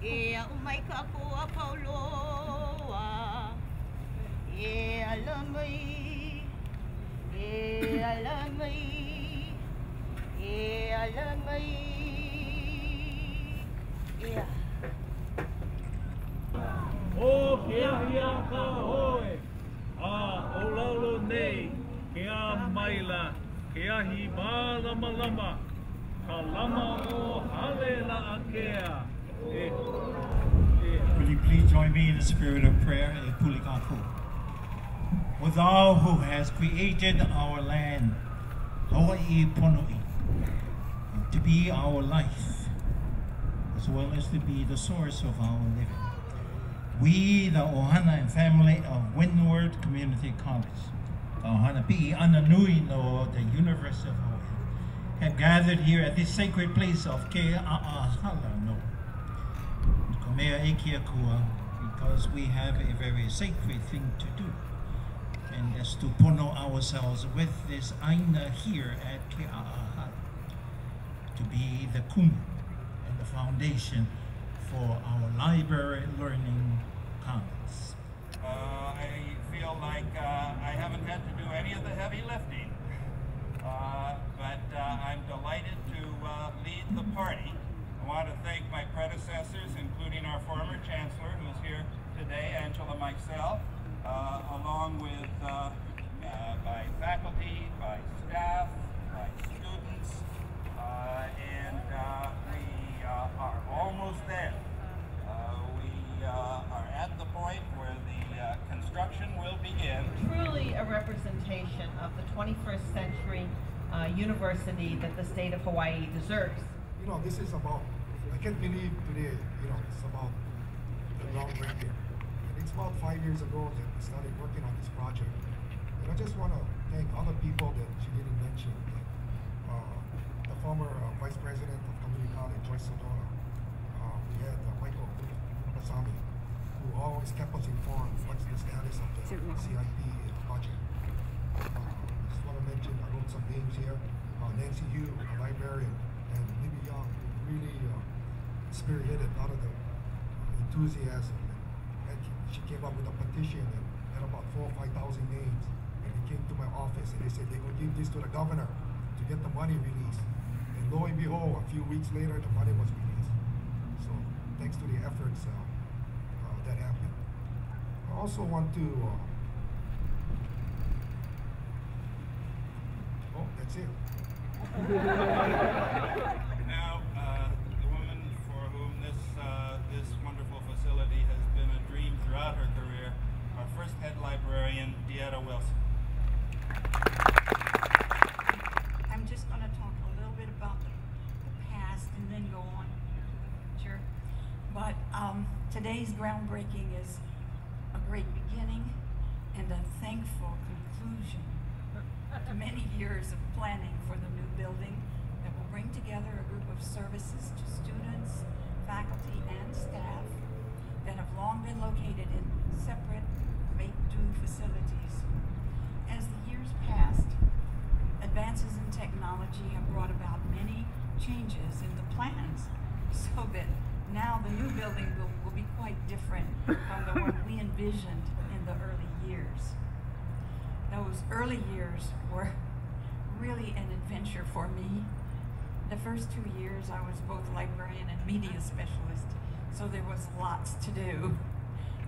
E a mai ka kua pauloa. E, e, e a lamai E a lamai E a lamai E a O hea hea ka hoe A o laulo nei Ke a maila Ke a hi ma lama lama Ka lama o la akea Ka lama o hale la akea. Will you please join me in the spirit of prayer in Pulikapu? O thou who has created our land, Hawaii Ponui, to be our life, as well as to be the source of our living. We, the Ohana and family of Windward Community College, the Ohana Pi Ananui no the University of Hawaii, have gathered here at this sacred place of Kea'ahala no. Komea Ekia Kua, because we have a very sacred thing to do. And that's to pono ourselves with this aina here at Kea'ahala, to be the kumu and the foundation for our library learning commons. Uh, I feel like uh, I haven't had to do any of the heavy lifting, uh, but uh, I'm delighted to uh, lead the party. I want to thank my predecessors, including our former chancellor, who's here today, Angela Meixell, uh, along with uh, uh, by faculty, by staff, by students, uh, and uh, we uh, are almost there. Uh, we uh, are at the point where the uh, construction will begin. truly a representation of the 21st century uh, university that the state of Hawaii deserves. you know, this is about, I can't believe today, you know, it's about the groundbreaking. And it's about five years ago that we started working on this project. And I just want to thank other people that she didn't mention. Uh, the former uh, Vice President of Community College, Joyce Tsunoda. Uh, we had uh, Michael Pasami, who always kept us informed what's the status of the CIP project. Uh, I just want to mention, I wrote some names here. Uh, Nancy Yu, a librarian, and Libby Young, who really uh, spearheaded lot of the enthusiasm. And she came up with a petition and had about four or five thousand names. And they came to my office and they said they're going to give this to the governor to get the money released. And lo and behold, a few weeks later, the money was released. So thanks to the efforts uh, uh, that happened. I also want to. Uh, oh, that's it. Now, uh, the woman for whom this uh, this wonderful facility has been a dream throughout her career, our first head librarian, Deetta Wilson. I'm just going to talk a little bit about the, the past and then go on to the future. But um, today's groundbreaking is a great beginning and a thankful conclusion to many years of planning for the new building that will bring together a group of services to students, faculty, and staff that have long been located in separate make-do facilities. As the years passed, advances in technology have brought about many changes in the plans so that now the new building will, will be quite different from the one we envisioned in the early years. Those early years were really an adventure for me. The first two years I was both librarian and media specialist, so there was lots to do.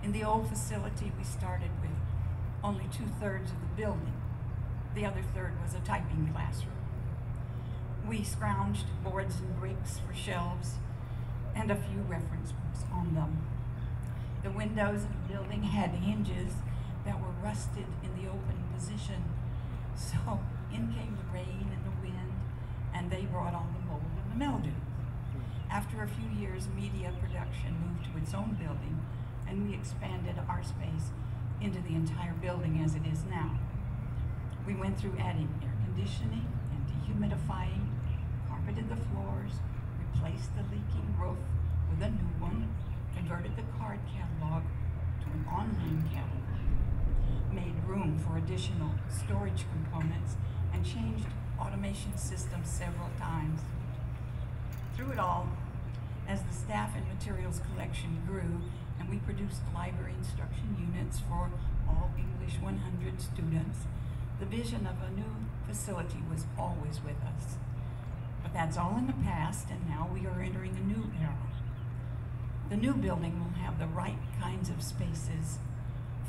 In the old facility, we started with only two thirds of the building. The other third was a typing classroom. We scrounged boards and bricks for shelves and a few reference books on them. The windows of the building had hinges that were rusted in the open position. So in came the rain and the wind, and they brought on the mold and the mildew. After a few years, media production moved to its own building, and we expanded our space into the entire building as it is now. We went through adding air conditioning and dehumidifying, carpeted the floors, replaced the leaking roof with a new one, converted the card catalog to an online catalog, made room for additional storage components, and changed automation systems several times. Through it all, as the staff and materials collection grew and we produced library instruction units for all English 100 students, the vision of a new facility was always with us. But that's all in the past, and now we are entering a new era. The new building will have the right kinds of spaces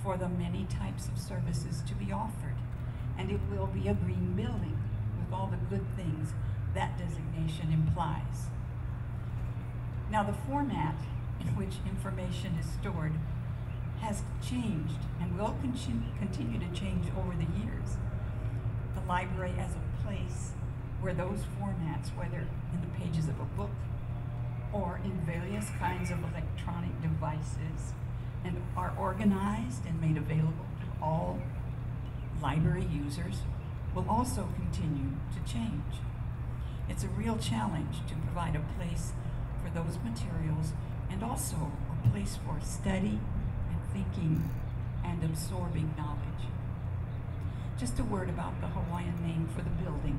for the many types of services to be offered, and it will be a green building with all the good things that designation implies. Now, the format in which information is stored has changed and will continue to change over the years. The library as a place where those formats, whether in the pages of a book or in various kinds of electronic devices, and are organized and made available to all library users, will also continue to change. It's a real challenge to provide a place for those materials and also a place for study and thinking and absorbing knowledge. Just a word about the Hawaiian name for the building,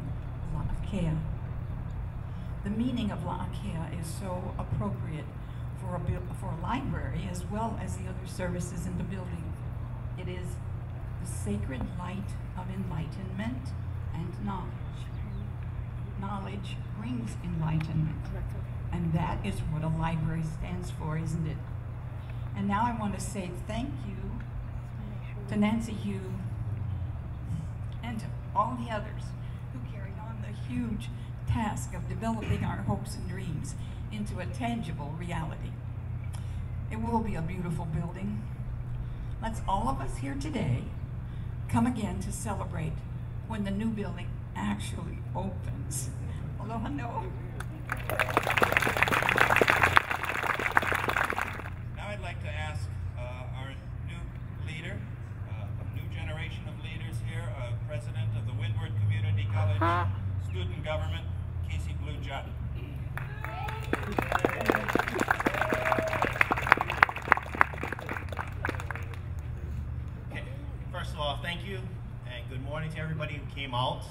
La'akea. The meaning of La'akea is so appropriate for a, for a library as well as the other services in the building. It is the sacred light of enlightenment and knowledge. Knowledge brings enlightenment. And that is what a library stands for, isn't it? And now I want to say thank you to Nancy Hugh and to all the others who carried on the huge task of developing our hopes and dreams into a tangible reality. It will be a beautiful building. Let's all of us here today come again to celebrate when the new building actually opens. Aloha no. Now I'd like to ask uh, our new leader, uh, a new generation of leaders here, uh, President of the Windward Community College Student Government, Casey Blue Judd. Okay, first of all, thank you and good morning to everybody who came out.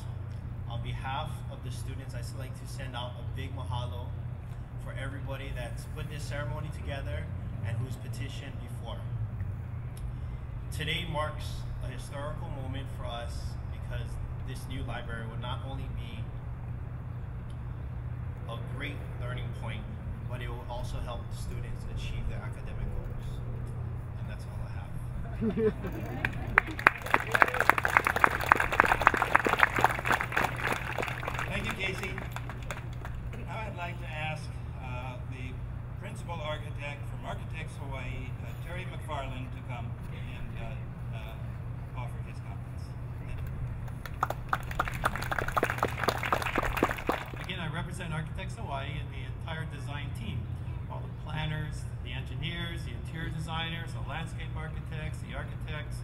On behalf of the students, I'd like to send out a big mahalo for everybody that's put this ceremony together and who's petitioned before. Today marks a historical moment for us because this new library will not only be a great learning point, but it will also help the students achieve their academic goals. And that's all I have. Thank you, Casey. Now I'd like to ask uh, the principal architect from Architects Hawaii, uh, Terry McFarland, to come and uh, uh offer his comments. Again, I represent Architects Hawaii and the entire design team. All the planners, the engineers, the interior designers, the landscape architects, the architects.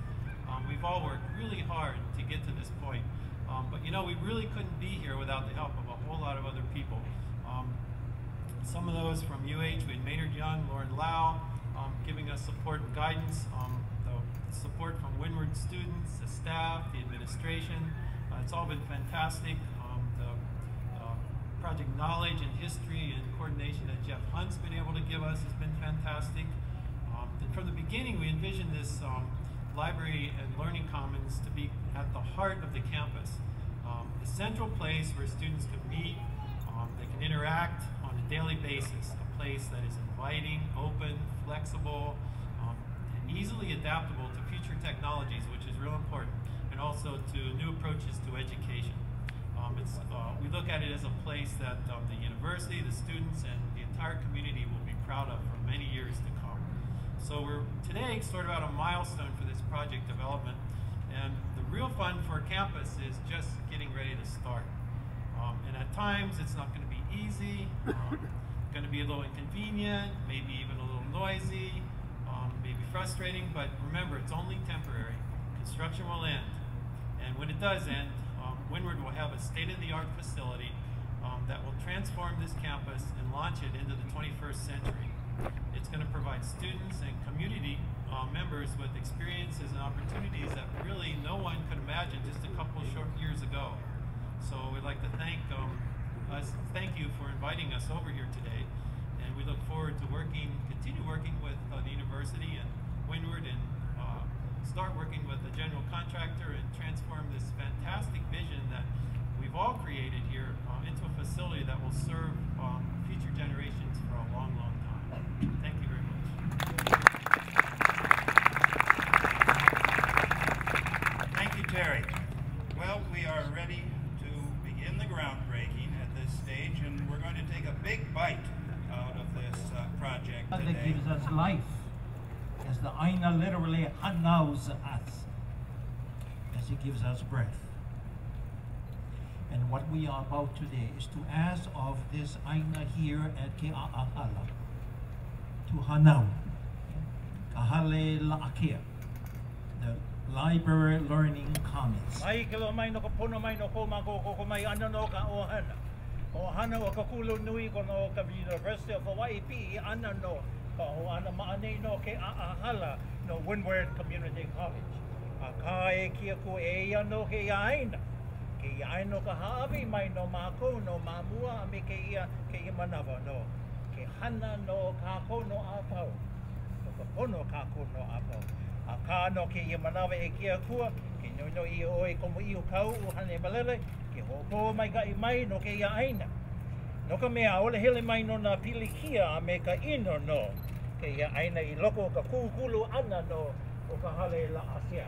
Um, we've all worked really hard to get to this point. Um, but you know, we really couldn't be here without the help of a whole lot of other people. Um, some of those from UH, we had Maynard Young, Lauren Lau, um, giving us support and guidance. Um, the support from Windward students, the staff, the administration. Uh, it's all been fantastic. Project knowledge and history and coordination that Jeff Hunt's been able to give us has been fantastic. Um, and from the beginning, we envisioned this um, library and learning commons to be at the heart of the campus. Um, a central place where students can meet, um, they can interact on a daily basis, a place that is inviting, open, flexible, um, and easily adaptable to future technologies, which is real important, and also to new approaches to education. Um, uh, we look at it as a place that um, the university, the students, and the entire community will be proud of for many years to come. So we're today sort of at a milestone for this project development, and the real fun for campus is just getting ready to start. Um, and at times it's not going to be easy, um, going to be a little inconvenient, maybe even a little noisy, um, maybe frustrating, but remember it's only temporary. Construction will end, and when it does end, Windward will have a state-of-the-art facility um, that will transform this campus and launch it into the 21st century. It's going to provide students and community uh, members with experiences and opportunities that really no one could imagine just a couple short years ago. So we'd like to thank um, us, thank you for inviting us over here today. and we look forward to working, continue working with uh, the university and Windward and start working with the general contractor and transform this fantastic vision that we've all created here uh, into a facility that will serve um, future generations for a long, long time. Thank you very much. Thank you, Terry. Well, we are ready to begin the groundbreaking at this stage, and we're going to take a big bite out of this uh, project that today. gives us life. As the Aina hanaus us, as it gives us breath. And what we are about today is to ask of this Aina here at Ke'a'ahala to hanau, kahale la'akea, the library learning commons. Ai ke lo mai no ka pono mai no ko ma mai ana ka o hana. O hana o ka kulu nui ko no ka University of Hawaii pi ana no ka o ana ma ane no ke a a hala no Windward Community College. A ka e kia ko e ia no ia aina. Ke ia aina ka haawi mai no mako no mamua a me ke ia ke ia manawa no. Ke hana no ka ko no a pau. No ka pono ka ko no a pau. a ka no ke ia manawa e kia kua, ke no no i o e komo i o kau o hane malele, ke ho ko mai ka i mai no ke ia aina. No ka mea ole hele mai no na pili kia a me ka ino no, ke ia aina i loko ka kukulu ana no o ka hale la asia.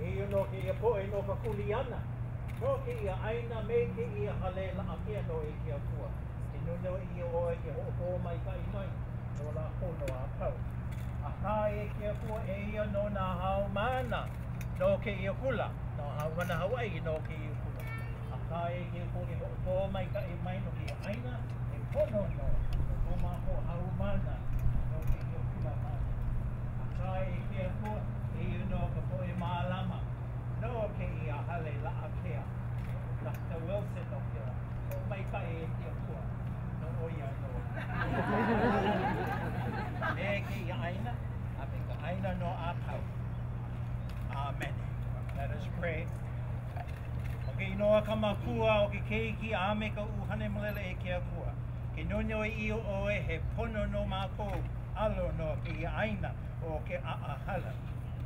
E io no ke ia poe no ka kuli ana, no ke ia aina me ke ia hale la asia no e kia kua. Ke no i o e ke ho ko mai. Ka i mai, no la hono a pau. a ka e kia kua e ia no nā hao mana. No ke ia kula. No hao mana Hawaii no ke ia kula. A ka e kia kua e ho mai ka e mai no ke ia aina e pono no. Tō mā ho hao mana no ke ia kula mana a ka e kia kua e ia no ka po e mālama no ke ia hale la a kea Dr. Wilson no ke o mai ka e kia kua no o ia no e ke ia aina, a me ka aina no a pau. Amen. Let us pray. O ke inoa ka makua o ke keiki a me ka uhane malele e kia kua. Ke nonyo i o oe he pono no mako alo no ke ia aina o ke a a hala.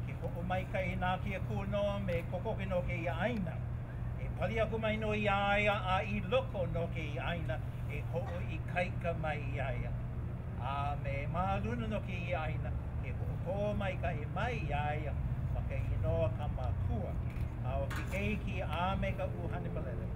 Ke koko mai ka i nā kia kua no me koko ke no ke ia aina. E pali aku mai no i aia a i loko no ke i aina e ho i kaika mai i aia. A me maaluna no ki i aina, ke hoko mai ka e mai i aia, ma ke inoa ka makua. A o ki keiki a me ka uhane malele.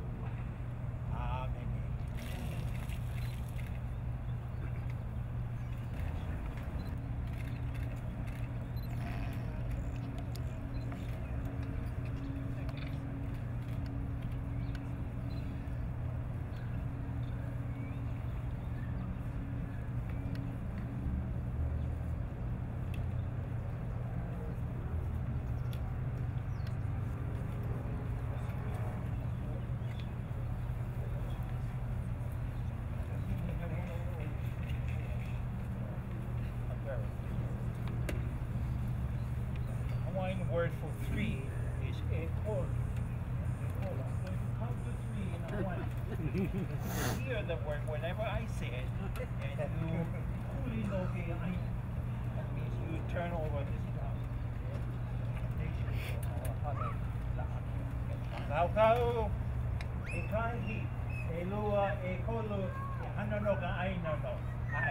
Word for three is e kolu. E you count to three in Hawaiian, you hear the word whenever I say it, and you no ke aina. That means you turn over this ground. Kau kau, e kahi, e lua, e kolu, e hana no ka aina no. Ai,